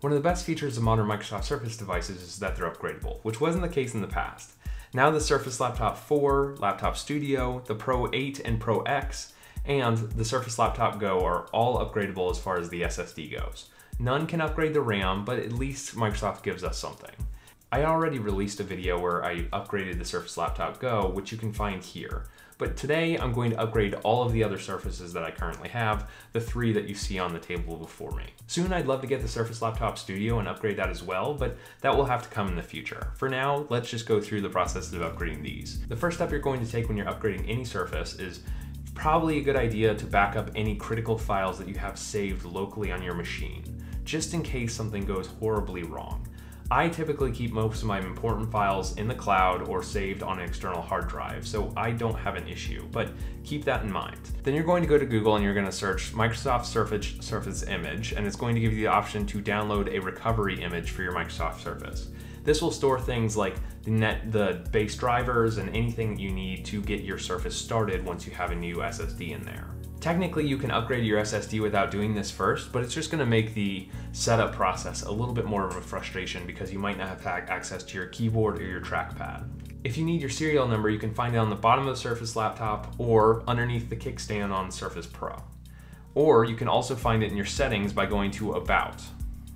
One of the best features of modern Microsoft Surface devices is that they're upgradable, which wasn't the case in the past. Now the Surface Laptop 4, Laptop Studio, the Pro 8 and Pro X, and the Surface Laptop Go are all upgradable as far as the SSD goes. None can upgrade the RAM, but at least Microsoft gives us something. I already released a video where I upgraded the Surface Laptop Go, which you can find here. But today I'm going to upgrade all of the other Surfaces that I currently have, the three that you see on the table before me. Soon I'd love to get the Surface Laptop Studio and upgrade that as well, but that will have to come in the future. For now, let's just go through the process of upgrading these. The first step you're going to take when you're upgrading any Surface is probably a good idea to back up any critical files that you have saved locally on your machine, just in case something goes horribly wrong. I typically keep most of my important files in the cloud or saved on an external hard drive, so I don't have an issue, but keep that in mind. Then you're going to go to Google and you're going to search Microsoft Surface, Surface Image, and it's going to give you the option to download a recovery image for your Microsoft Surface. This will store things like the net, the base drivers, and anything that you need to get your Surface started once you have a new SSD in there. Technically, you can upgrade your SSD without doing this first, but it's just gonna make the setup process a little bit more of a frustration because you might not have access to your keyboard or your trackpad. If you need your serial number, you can find it on the bottom of the Surface laptop or underneath the kickstand on Surface Pro. Or you can also find it in your settings by going to About.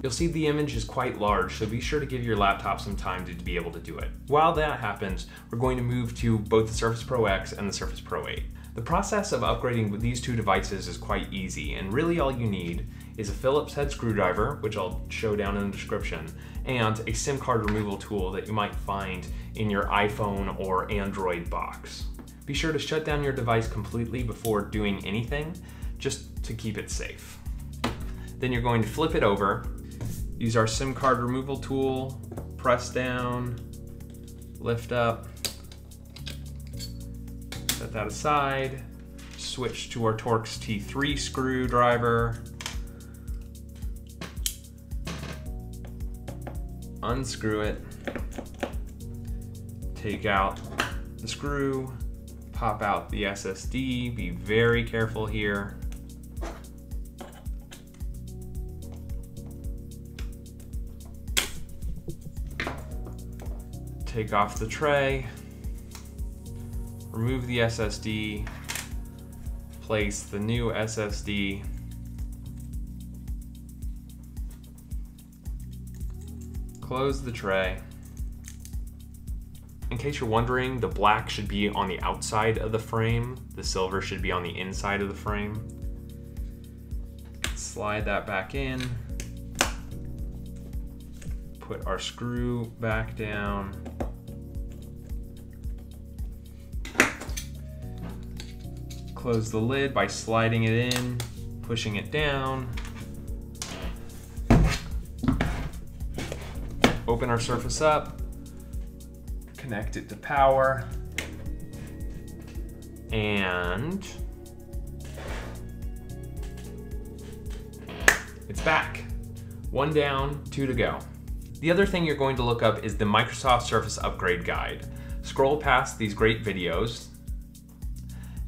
You'll see the image is quite large, so be sure to give your laptop some time to be able to do it. While that happens, we're going to move to both the Surface Pro X and the Surface Pro 8. The process of upgrading these two devices is quite easy, and really all you need is a Phillips head screwdriver, which I'll show down in the description, and a SIM card removal tool that you might find in your iPhone or Android box. Be sure to shut down your device completely before doing anything, just to keep it safe. Then you're going to flip it over, use our SIM card removal tool, press down, lift up, set that aside, switch to our Torx T3 screwdriver, unscrew it, take out the screw, pop out the SSD, be very careful here. Take off the tray, remove the SSD, place the new SSD, close the tray. In case you're wondering, the black should be on the outside of the frame, the silver should be on the inside of the frame. Slide that back in, put our screw back down, close the lid by sliding it in, pushing it down. Open our surface up, connect it to power, and it's back. One down, two to go. The other thing you're going to look up is the Microsoft Surface Upgrade Guide. Scroll past these great videos,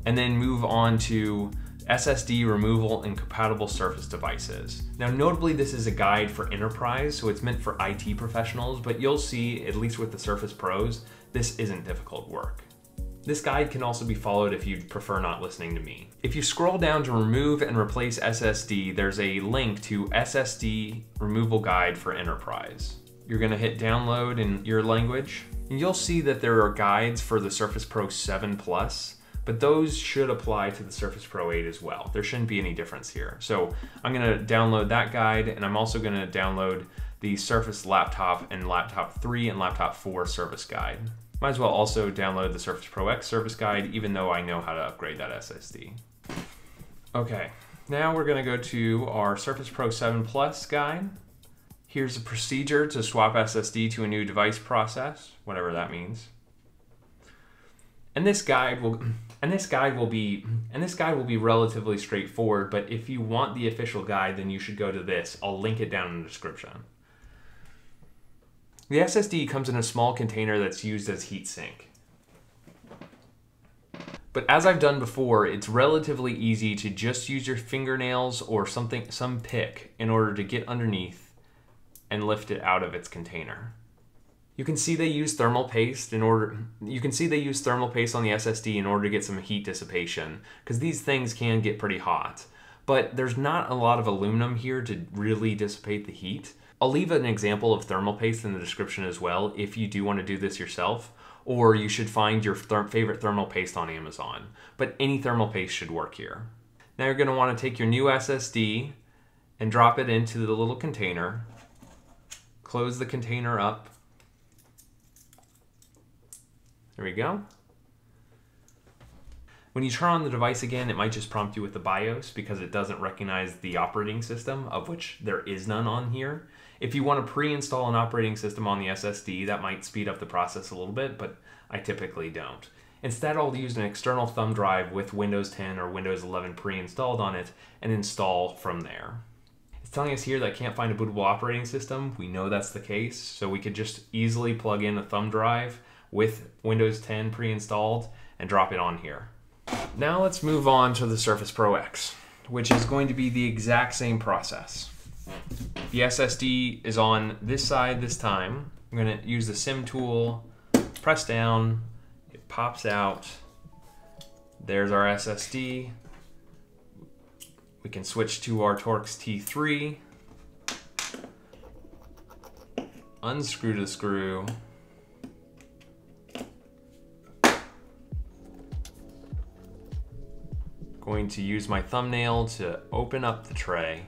and then move on to SSD removal and compatible Surface devices. Now notably this is a guide for enterprise, so it's meant for IT professionals, but you'll see, at least with the Surface Pros, this isn't difficult work. This guide can also be followed if you'd prefer not listening to me. If you scroll down to remove and replace SSD, there's a link to SSD removal guide for enterprise. You're gonna hit download in your language, and you'll see that there are guides for the Surface Pro 7 Plus, but those should apply to the Surface Pro 8 as well. There shouldn't be any difference here. So I'm gonna download that guide and I'm also gonna download the Surface Laptop and Laptop 3 and Laptop 4 service guide. Might as well also download the Surface Pro X service guide even though I know how to upgrade that SSD. Okay, now we're gonna go to our Surface Pro 7 Plus guide. Here's a procedure to swap SSD to a new device process, whatever that means. And this guide will and this guide will be and this guide will be relatively straightforward, but if you want the official guide, then you should go to this. I'll link it down in the description. The SSD comes in a small container that's used as heatsink. But as I've done before, it's relatively easy to just use your fingernails or something, some pick in order to get underneath and lift it out of its container. You can see they use thermal paste in order you can see they use thermal paste on the SSD in order to get some heat dissipation because these things can get pretty hot. But there's not a lot of aluminum here to really dissipate the heat. I'll leave an example of thermal paste in the description as well if you do want to do this yourself or you should find your favorite thermal paste on Amazon. But any thermal paste should work here. Now you're going to want to take your new SSD and drop it into the little container. Close the container up there we go. When you turn on the device again, it might just prompt you with the BIOS because it doesn't recognize the operating system, of which there is none on here. If you want to pre-install an operating system on the SSD, that might speed up the process a little bit, but I typically don't. Instead, I'll use an external thumb drive with Windows 10 or Windows 11 pre-installed on it and install from there. It's telling us here that I can't find a bootable operating system. We know that's the case, so we could just easily plug in a thumb drive with Windows 10 pre-installed and drop it on here. Now let's move on to the Surface Pro X, which is going to be the exact same process. The SSD is on this side this time. I'm going to use the SIM tool, press down, it pops out. There's our SSD. We can switch to our Torx T3. Unscrew the screw, Going to use my thumbnail to open up the tray.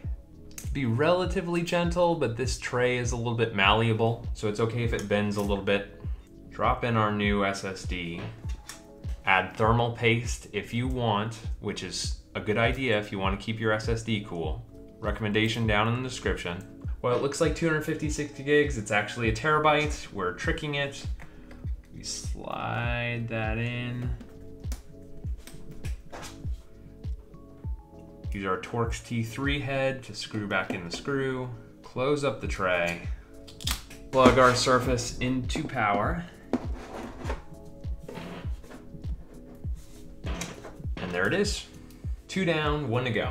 Be relatively gentle, but this tray is a little bit malleable, so it's okay if it bends a little bit. Drop in our new SSD. Add thermal paste if you want, which is a good idea if you want to keep your SSD cool. Recommendation down in the description. Well, it looks like 256 gigs. It's actually a terabyte. We're tricking it. We slide that in. Use our Torx T3 head to screw back in the screw, close up the tray, plug our surface into power, and there it is. Two down, one to go.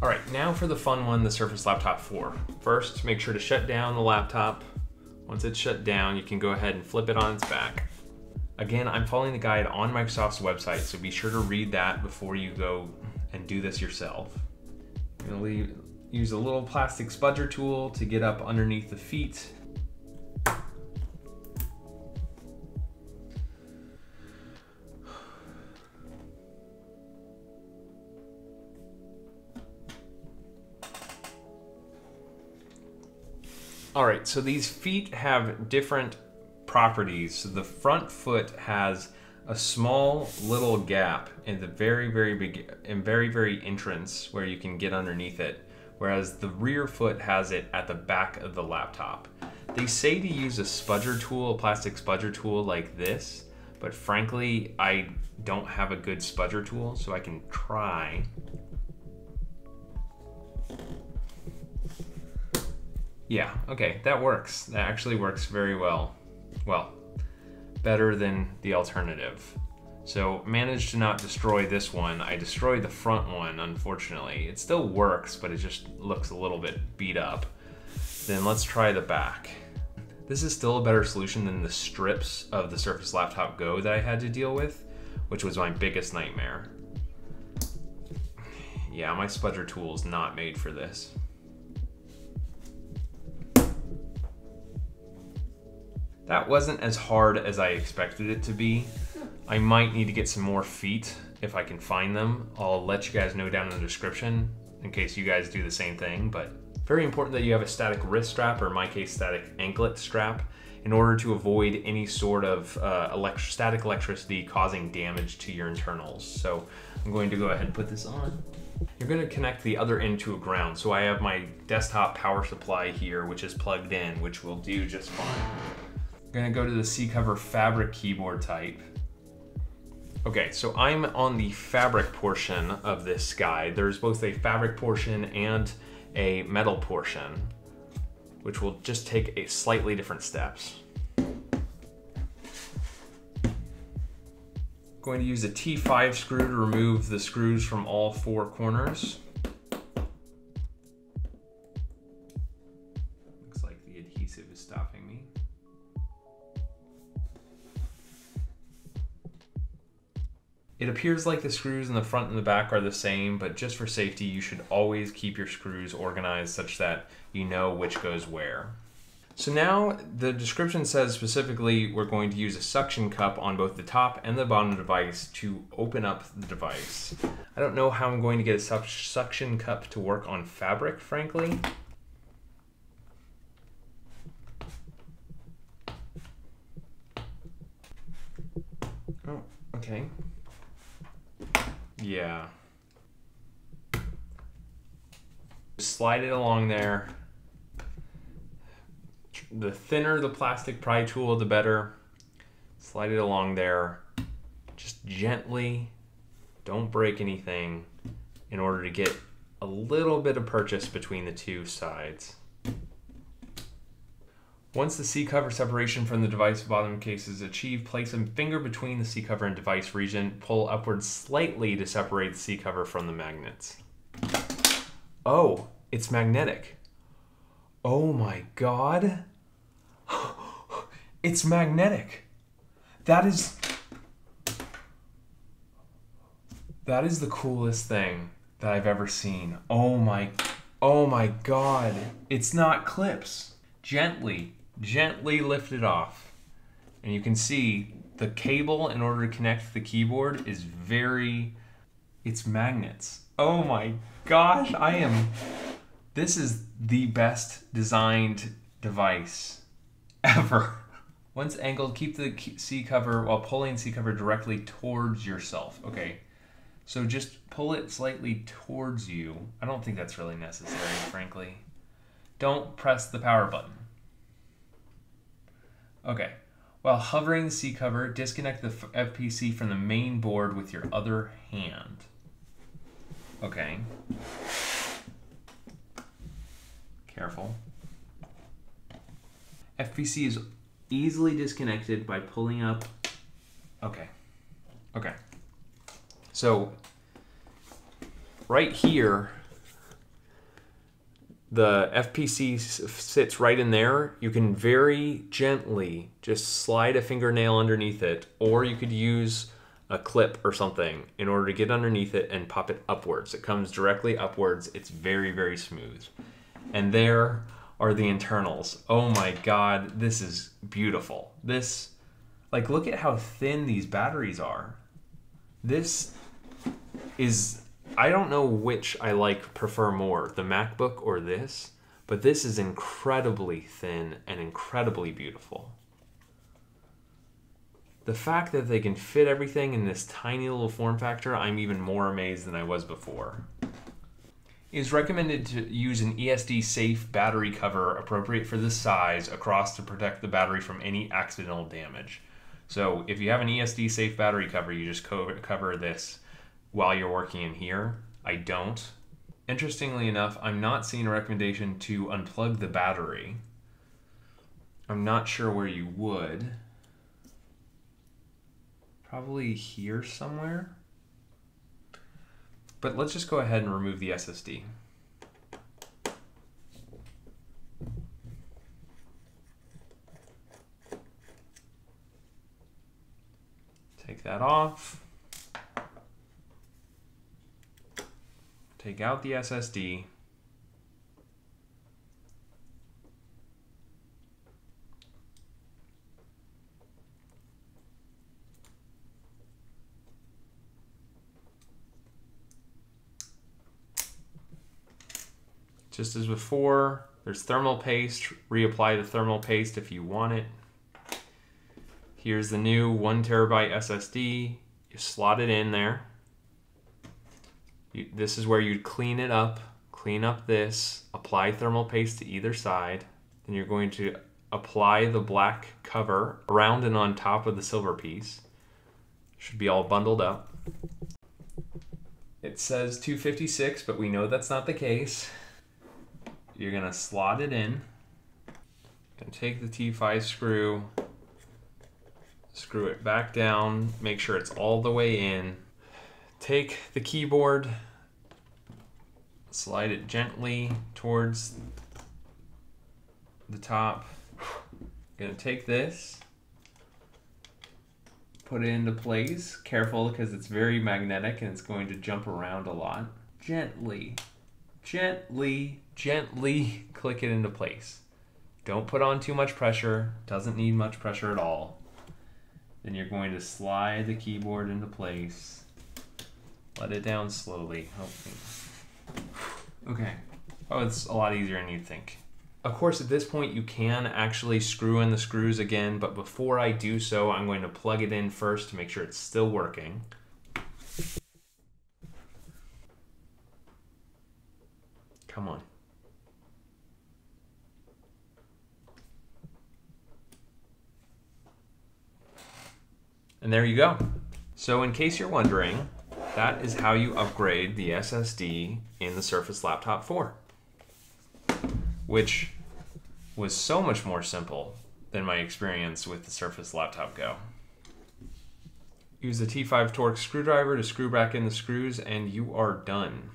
All right, now for the fun one, the Surface Laptop 4. First, make sure to shut down the laptop. Once it's shut down, you can go ahead and flip it on its back. Again, I'm following the guide on Microsoft's website, so be sure to read that before you go and do this yourself. You're gonna leave, use a little plastic spudger tool to get up underneath the feet. All right, so these feet have different properties. So the front foot has a small little gap in the very, very big, and very, very entrance where you can get underneath it, whereas the rear foot has it at the back of the laptop. They say to use a spudger tool, a plastic spudger tool like this, but frankly, I don't have a good spudger tool, so I can try. Yeah, okay, that works. That actually works very well. Well, better than the alternative. So managed to not destroy this one. I destroyed the front one, unfortunately. It still works, but it just looks a little bit beat up. Then let's try the back. This is still a better solution than the strips of the Surface Laptop Go that I had to deal with, which was my biggest nightmare. Yeah, my spudger tool is not made for this. That wasn't as hard as I expected it to be. I might need to get some more feet if I can find them. I'll let you guys know down in the description in case you guys do the same thing, but very important that you have a static wrist strap or in my case static anklet strap in order to avoid any sort of uh, elect static electricity causing damage to your internals. So I'm going to go ahead and put this on. You're going to connect the other end to a ground. So I have my desktop power supply here, which is plugged in, which will do just fine. Gonna go to the C-Cover fabric keyboard type. Okay, so I'm on the fabric portion of this guide. There's both a fabric portion and a metal portion, which will just take a slightly different steps. Going to use a T5 screw to remove the screws from all four corners. It appears like the screws in the front and the back are the same, but just for safety, you should always keep your screws organized such that you know which goes where. So now the description says specifically we're going to use a suction cup on both the top and the bottom device to open up the device. I don't know how I'm going to get a suction cup to work on fabric, frankly. Oh, okay. Yeah. Slide it along there. The thinner the plastic pry tool, the better. Slide it along there. Just gently. Don't break anything in order to get a little bit of purchase between the two sides. Once the C cover separation from the device bottom case is achieved, place a finger between the C cover and device region. Pull upwards slightly to separate the C cover from the magnets. Oh, it's magnetic. Oh my god. It's magnetic. That is That is the coolest thing that I've ever seen. Oh my Oh my god. It's not clips. Gently gently lift it off. And you can see the cable in order to connect the keyboard is very, it's magnets. Oh my gosh, I am, this is the best designed device ever. Once angled, keep the C cover while pulling C cover directly towards yourself. Okay, so just pull it slightly towards you. I don't think that's really necessary, frankly. Don't press the power button. Okay. While hovering the C cover, disconnect the FPC from the main board with your other hand. Okay. Careful. FPC is easily disconnected by pulling up. Okay. Okay. So, right here, the FPC sits right in there. You can very gently just slide a fingernail underneath it, or you could use a clip or something in order to get underneath it and pop it upwards. It comes directly upwards. It's very, very smooth. And there are the internals. Oh my God, this is beautiful. This, like, look at how thin these batteries are. This is I don't know which I like prefer more, the MacBook or this, but this is incredibly thin and incredibly beautiful. The fact that they can fit everything in this tiny little form factor, I'm even more amazed than I was before. It is recommended to use an ESD safe battery cover appropriate for this size across to protect the battery from any accidental damage. So if you have an ESD safe battery cover, you just cover this while you're working in here. I don't. Interestingly enough, I'm not seeing a recommendation to unplug the battery. I'm not sure where you would. Probably here somewhere. But let's just go ahead and remove the SSD. Take that off. Take out the SSD. Just as before, there's thermal paste. Reapply the thermal paste if you want it. Here's the new one terabyte SSD. You slot it in there. You, this is where you'd clean it up, clean up this, apply thermal paste to either side. Then you're going to apply the black cover around and on top of the silver piece. Should be all bundled up. It says 256, but we know that's not the case. You're gonna slot it in. And take the T5 screw, screw it back down, make sure it's all the way in take the keyboard, slide it gently towards the top, gonna take this, put it into place. Careful because it's very magnetic and it's going to jump around a lot. Gently, gently, gently click it into place. Don't put on too much pressure, doesn't need much pressure at all. Then you're going to slide the keyboard into place. Let it down slowly. Oh, okay. Oh, it's a lot easier than you think. Of course, at this point, you can actually screw in the screws again, but before I do so, I'm going to plug it in first to make sure it's still working. Come on. And there you go. So in case you're wondering, that is how you upgrade the SSD in the Surface Laptop 4 which was so much more simple than my experience with the Surface Laptop Go. Use the T5 Torx screwdriver to screw back in the screws and you are done.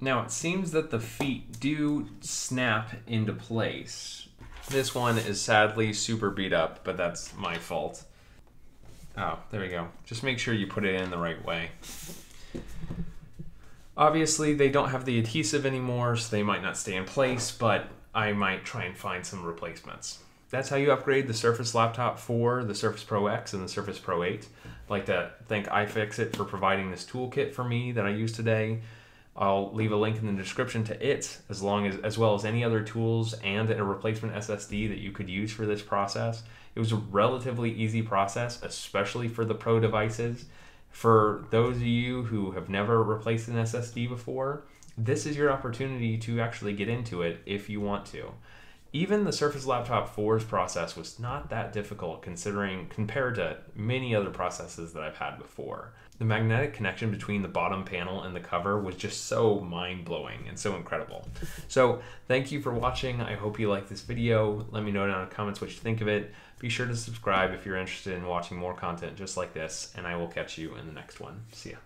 Now it seems that the feet do snap into place. This one is sadly super beat up, but that's my fault. Oh, there we go. Just make sure you put it in the right way. Obviously, they don't have the adhesive anymore, so they might not stay in place, but I might try and find some replacements. That's how you upgrade the Surface Laptop 4, the Surface Pro X, and the Surface Pro 8. I'd like to thank iFixit for providing this toolkit for me that I use today. I'll leave a link in the description to it, as long as as well as any other tools and a replacement SSD that you could use for this process. It was a relatively easy process, especially for the pro devices. For those of you who have never replaced an SSD before, this is your opportunity to actually get into it if you want to. Even the Surface Laptop 4's process was not that difficult considering compared to many other processes that I've had before. The magnetic connection between the bottom panel and the cover was just so mind-blowing and so incredible. So thank you for watching. I hope you liked this video. Let me know down in the comments what you think of it. Be sure to subscribe if you're interested in watching more content just like this, and I will catch you in the next one. See ya.